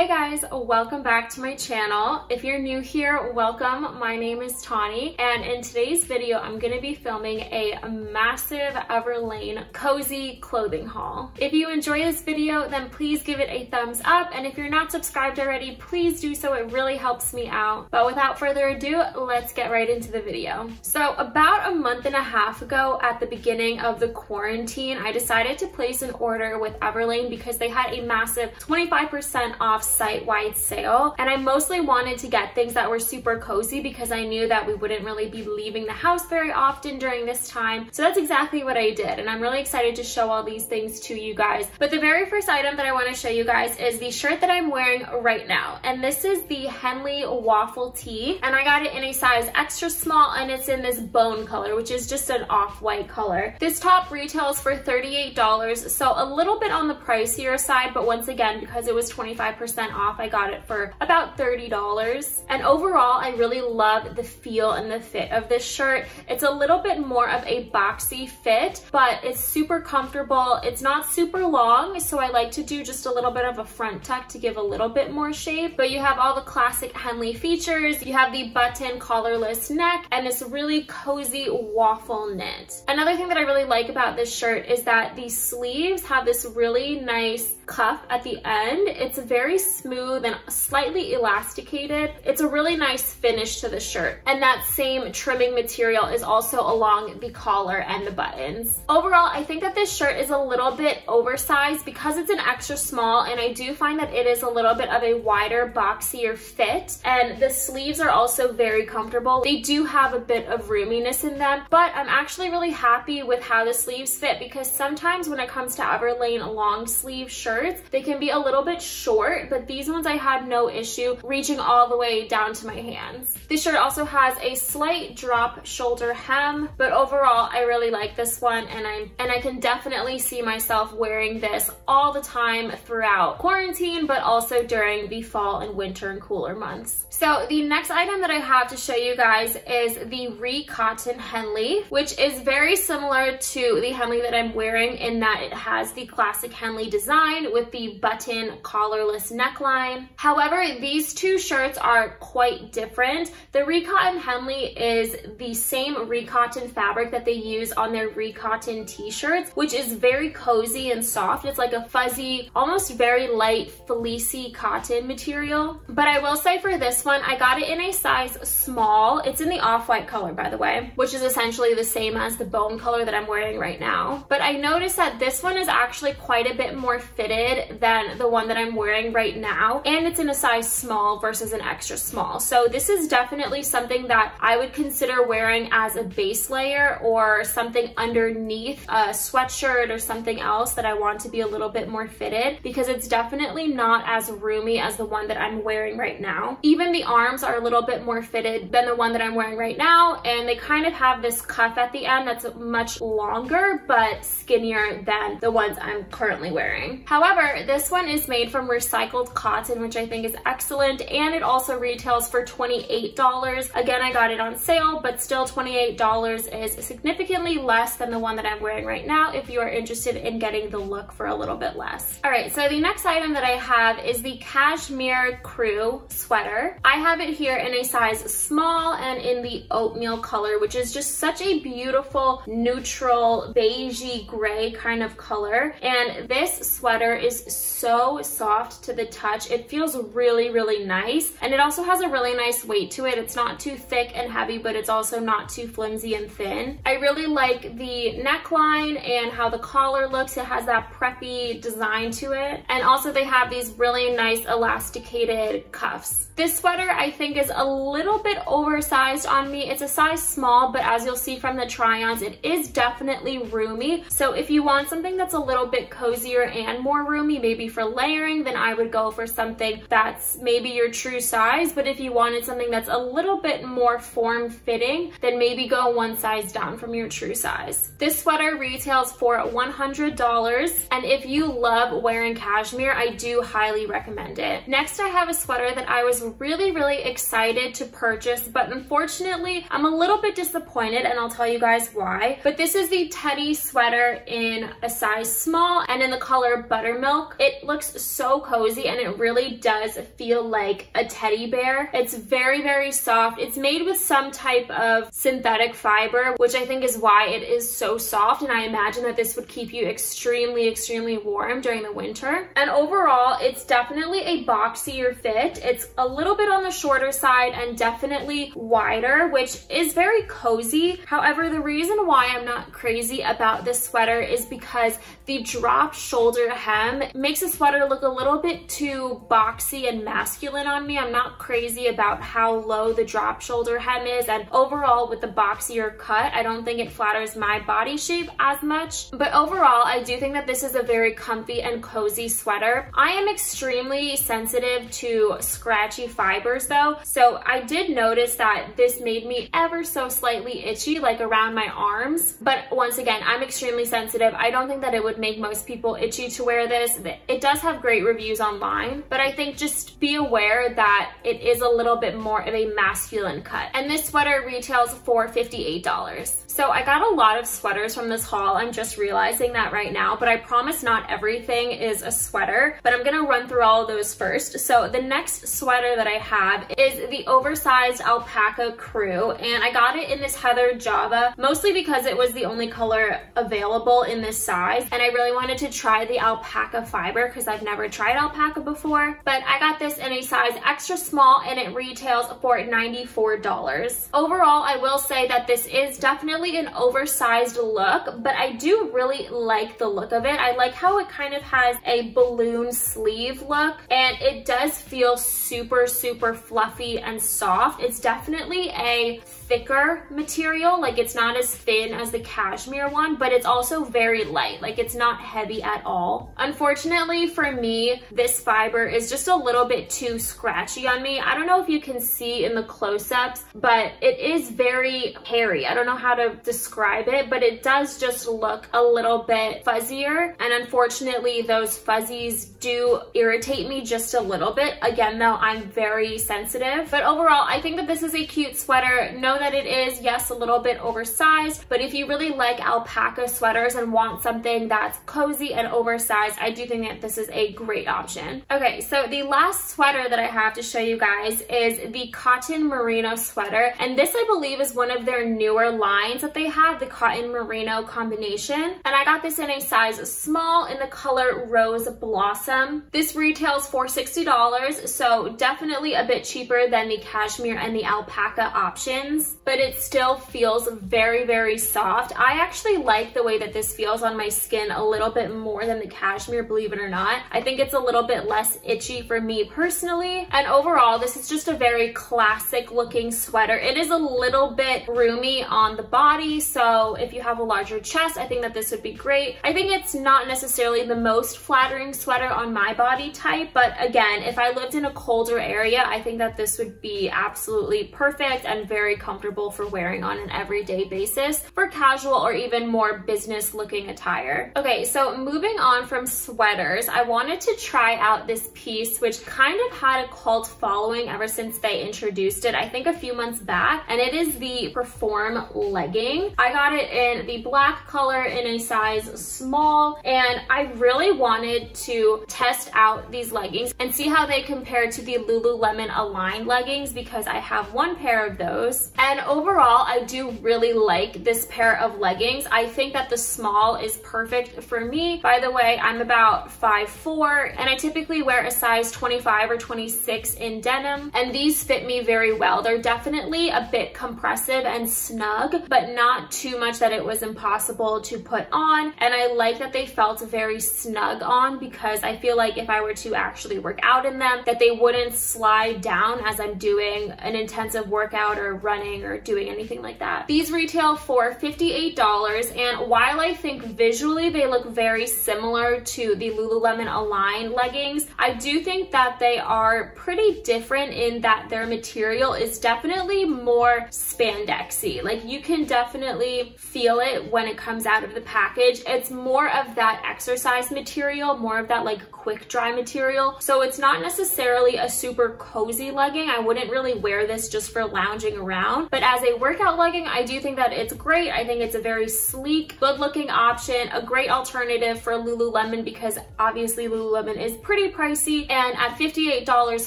Hey guys, welcome back to my channel. If you're new here, welcome. My name is Tawny, and in today's video, I'm gonna be filming a massive Everlane cozy clothing haul. If you enjoy this video, then please give it a thumbs up, and if you're not subscribed already, please do so. It really helps me out. But without further ado, let's get right into the video. So about a month and a half ago, at the beginning of the quarantine, I decided to place an order with Everlane because they had a massive 25% off off site-wide sale. And I mostly wanted to get things that were super cozy because I knew that we wouldn't really be leaving the house very often during this time. So that's exactly what I did. And I'm really excited to show all these things to you guys. But the very first item that I want to show you guys is the shirt that I'm wearing right now. And this is the Henley waffle tee. And I got it in a size extra small and it's in this bone color, which is just an off-white color. This top retails for $38. So a little bit on the pricier side, but once again, because it was 25% percent off. I got it for about $30. And overall, I really love the feel and the fit of this shirt. It's a little bit more of a boxy fit, but it's super comfortable. It's not super long, so I like to do just a little bit of a front tuck to give a little bit more shape. But you have all the classic Henley features. You have the button collarless neck and this really cozy waffle knit. Another thing that I really like about this shirt is that the sleeves have this really nice cuff at the end. It's very smooth and slightly elasticated. It's a really nice finish to the shirt. And that same trimming material is also along the collar and the buttons. Overall, I think that this shirt is a little bit oversized because it's an extra small and I do find that it is a little bit of a wider, boxier fit. And the sleeves are also very comfortable. They do have a bit of roominess in them, but I'm actually really happy with how the sleeves fit because sometimes when it comes to Everlane long sleeve shirts. They can be a little bit short, but these ones I had no issue reaching all the way down to my hands. This shirt also has a slight drop shoulder hem, but overall I really like this one and I'm and I can definitely see myself wearing this all the time throughout quarantine, but also during the fall and winter and cooler months. So the next item that I have to show you guys is the Re Cotton Henley, which is very similar to the Henley that I'm wearing in that it has the classic Henley design with the button collarless neckline. However, these two shirts are quite different. The Recotton Henley is the same Recotton fabric that they use on their Recotton t-shirts, which is very cozy and soft. It's like a fuzzy, almost very light fleecy cotton material. But I will say for this one, I got it in a size small. It's in the off-white color, by the way, which is essentially the same as the bone color that I'm wearing right now. But I noticed that this one is actually quite a bit more fitted fitted than the one that I'm wearing right now. And it's in a size small versus an extra small. So this is definitely something that I would consider wearing as a base layer or something underneath a sweatshirt or something else that I want to be a little bit more fitted because it's definitely not as roomy as the one that I'm wearing right now. Even the arms are a little bit more fitted than the one that I'm wearing right now and they kind of have this cuff at the end that's much longer but skinnier than the ones I'm currently wearing. However, However, this one is made from recycled cotton, which I think is excellent, and it also retails for $28. Again, I got it on sale, but still $28 is significantly less than the one that I'm wearing right now if you are interested in getting the look for a little bit less. All right, so the next item that I have is the Cashmere Crew sweater. I have it here in a size small and in the oatmeal color, which is just such a beautiful, neutral, beigey gray kind of color. And this sweater is so soft to the touch. It feels really, really nice. And it also has a really nice weight to it. It's not too thick and heavy, but it's also not too flimsy and thin. I really like the neckline and how the collar looks. It has that preppy design to it. And also they have these really nice elasticated cuffs. This sweater I think is a little bit oversized on me. It's a size small, but as you'll see from the try-ons, it is definitely roomy. So if you want something that's a little bit cozier and more roomy, maybe for layering, then I would go for something that's maybe your true size. But if you wanted something that's a little bit more form-fitting, then maybe go one size down from your true size. This sweater retails for $100. And if you love wearing cashmere, I do highly recommend it. Next, I have a sweater that I was really, really excited to purchase, but unfortunately, I'm a little bit disappointed and I'll tell you guys why. But this is the Teddy sweater in a size small and in the color Buttermilk. It looks so cozy and it really does feel like a teddy bear. It's very, very soft. It's made with some type of synthetic fiber, which I think is why it is so soft. And I imagine that this would keep you extremely, extremely warm during the winter. And overall, it's definitely a boxier fit. It's a little bit on the shorter side and definitely wider, which is very cozy. However, the reason why I'm not crazy about this sweater is because the drop shoulder hem makes the sweater look a little bit too boxy and masculine on me. I'm not crazy about how low the drop shoulder hem is and overall with the boxier cut, I don't think it flatters my body shape as much. But overall, I do think that this is a very comfy and cozy sweater. I am extremely sensitive to scratchy fibers though, so I did notice that this made me ever so slightly itchy like around my arms. But once again, I'm extremely sensitive. I don't think that it would make most people itchy to wear this. It does have great reviews online, but I think just be aware that it is a little bit more of a masculine cut. And this sweater retails for $58. So I got a lot of sweaters from this haul. I'm just realizing that right now, but I promise not everything is a sweater, but I'm gonna run through all those first. So the next sweater that I have is the oversized alpaca crew, and I got it in this Heather Java, mostly because it was the only color available in this size, and I really wanted to try the alpaca fiber because I've never tried alpaca before, but I got this in a size extra small and it retails for $94. Overall, I will say that this is definitely an oversized look, but I do really like the look of it. I like how it kind of has a balloon sleeve look and it does feel super, super fluffy and soft. It's definitely a thicker material. Like it's not as thin as the cashmere one, but it's also very light. Like it's not heavy at all. Unfortunately for me, this fiber is just a little bit too scratchy on me. I don't know if you can see in the close-ups, but it is very hairy. I don't know how describe it, but it does just look a little bit fuzzier. And unfortunately, those fuzzies do irritate me just a little bit. Again, though, I'm very sensitive. But overall, I think that this is a cute sweater. Know that it is, yes, a little bit oversized, but if you really like alpaca sweaters and want something that's cozy and oversized, I do think that this is a great option. Okay, so the last sweater that I have to show you guys is the cotton merino sweater. And this, I believe, is one of their newer lines that they have, the cotton merino combination. And I got this in a size small in the color Rose Blossom. This retails for $60, so definitely a bit cheaper than the cashmere and the alpaca options, but it still feels very, very soft. I actually like the way that this feels on my skin a little bit more than the cashmere, believe it or not. I think it's a little bit less itchy for me personally. And overall, this is just a very classic looking sweater. It is a little bit roomy on the bottom body. So if you have a larger chest, I think that this would be great. I think it's not necessarily the most flattering sweater on my body type, but again, if I lived in a colder area, I think that this would be absolutely perfect and very comfortable for wearing on an everyday basis for casual or even more business looking attire. Okay, so moving on from sweaters, I wanted to try out this piece, which kind of had a cult following ever since they introduced it, I think a few months back, and it is the Perform legging I got it in the black color in a size small and I really wanted to test out these leggings and see how they compare to the Lululemon Align leggings because I have one pair of those. And overall, I do really like this pair of leggings. I think that the small is perfect for me. By the way, I'm about 5'4", and I typically wear a size 25 or 26 in denim, and these fit me very well. They're definitely a bit compressive and snug, but not too much that it was impossible to put on. And I like that they felt very snug on because I feel like if I were to actually work out in them, that they wouldn't slide down as I'm doing an intensive workout or running or doing anything like that. These retail for $58 and while I think visually they look very similar to the Lululemon Align leggings, I do think that they are pretty different in that their material is definitely more spandexy. Like you can definitely definitely feel it when it comes out of the package. It's more of that exercise material, more of that like quick dry material. So it's not necessarily a super cozy legging. I wouldn't really wear this just for lounging around. But as a workout legging, I do think that it's great. I think it's a very sleek, good looking option, a great alternative for Lululemon because obviously Lululemon is pretty pricey. And at $58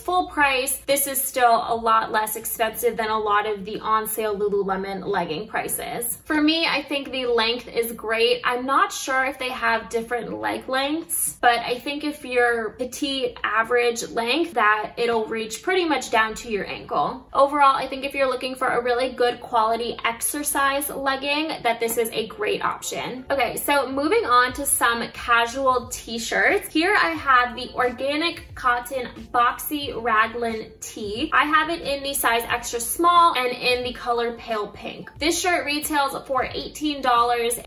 full price, this is still a lot less expensive than a lot of the on sale Lululemon legging prices. For me, I think the length is great. I'm not sure if they have different leg lengths, but I think if you're petite average length that it'll reach pretty much down to your ankle. Overall, I think if you're looking for a really good quality exercise legging, that this is a great option. Okay, so moving on to some casual t-shirts. Here I have the organic cotton boxy raglan tee. I have it in the size extra small and in the color pale pink. This shirt retails for $18.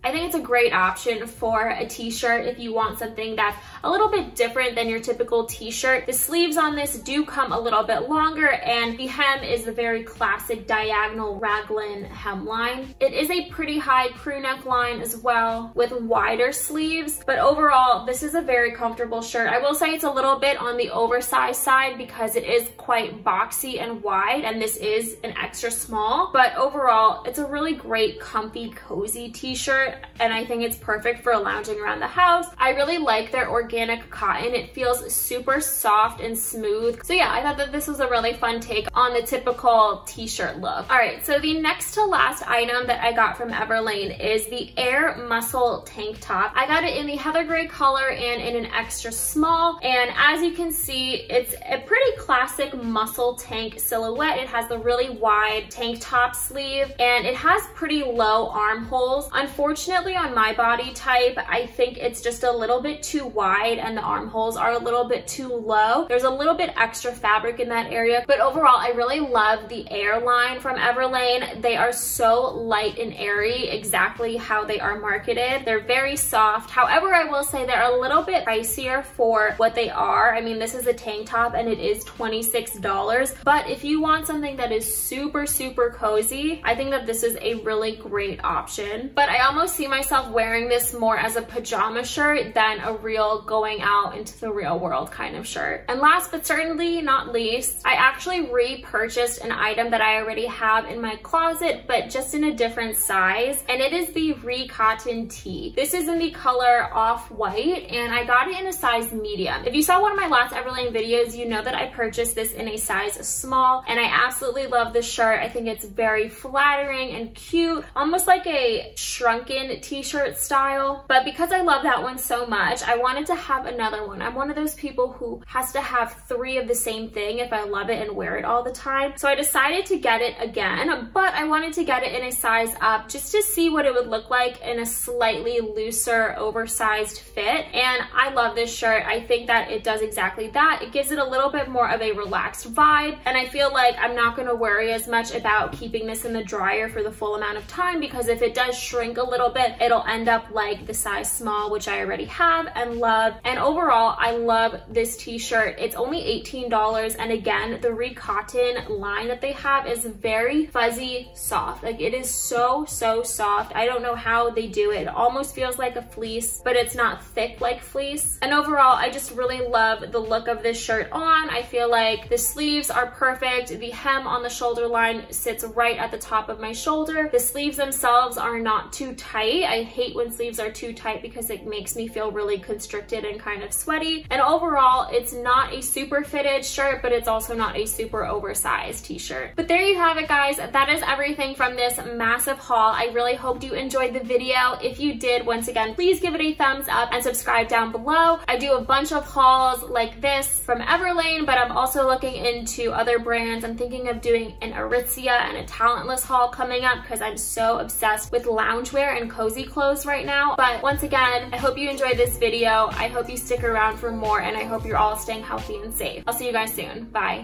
I think it's a great option for a t-shirt if you want something that's a little bit different than your typical t-shirt. The sleeves on this do come a little bit longer and the hem is the very classic diagonal raglan hemline. It is a pretty high crew neck line as well with wider sleeves, but overall this is a very comfortable shirt. I will say it's a little bit on the oversized side because it is quite boxy and wide and this is an extra small, but overall it's a really great comfy cozy t-shirt and I think it's perfect for lounging around the house. I really like their organic cotton cotton. It feels super soft and smooth. So yeah, I thought that this was a really fun take on the typical t-shirt look. All right, so the next to last item that I got from Everlane is the Air Muscle Tank Top. I got it in the heather gray color and in an extra small. And as you can see, it's a pretty classic muscle tank silhouette. It has the really wide tank top sleeve and it has pretty low armholes. Unfortunately on my body type, I think it's just a little bit too wide and the armholes are a little bit too low. There's a little bit extra fabric in that area, but overall, I really love the Air line from Everlane. They are so light and airy, exactly how they are marketed. They're very soft. However, I will say they're a little bit pricier for what they are. I mean, this is a tank top and it is $26, but if you want something that is super, super cozy, I think that this is a really great option. But I almost see myself wearing this more as a pajama shirt than a real going out into the real world kind of shirt. And last but certainly not least, I actually repurchased an item that I already have in my closet, but just in a different size. And it is the Recotton tee. This is in the color off-white and I got it in a size medium. If you saw one of my last Everlane videos, you know that I purchased this in a size small and I absolutely love this shirt. I think it's very flattering and cute, almost like a shrunken t-shirt style. But because I love that one so much, I wanted to have another another one. I'm one of those people who has to have three of the same thing if I love it and wear it all the time. So I decided to get it again, but I wanted to get it in a size up just to see what it would look like in a slightly looser, oversized fit. And I love this shirt. I think that it does exactly that. It gives it a little bit more of a relaxed vibe. And I feel like I'm not gonna worry as much about keeping this in the dryer for the full amount of time because if it does shrink a little bit, it'll end up like the size small, which I already have and love. And overall, I love this t-shirt. It's only $18 and again, the Recotton line that they have is very fuzzy soft. Like it is so, so soft. I don't know how they do it. It almost feels like a fleece, but it's not thick like fleece. And overall, I just really love the look of this shirt on. I feel like the sleeves are perfect. The hem on the shoulder line sits right at the top of my shoulder. The sleeves themselves are not too tight. I hate when sleeves are too tight because it makes me feel really constricted and kind of sweaty. And overall, it's not a super fitted shirt, but it's also not a super oversized t-shirt. But there you have it, guys. That is everything from this massive haul. I really hope you enjoyed the video. If you did, once again, please give it a thumbs up and subscribe down below. I do a bunch of hauls like this from Everlane, but I'm also looking into other brands. I'm thinking of doing an Aritzia and a Talentless haul coming up because I'm so obsessed with loungewear and cozy clothes right now. But once again, I hope you enjoyed this video. I hope you stick around for more and I hope you're all staying healthy and safe. I'll see you guys soon. Bye.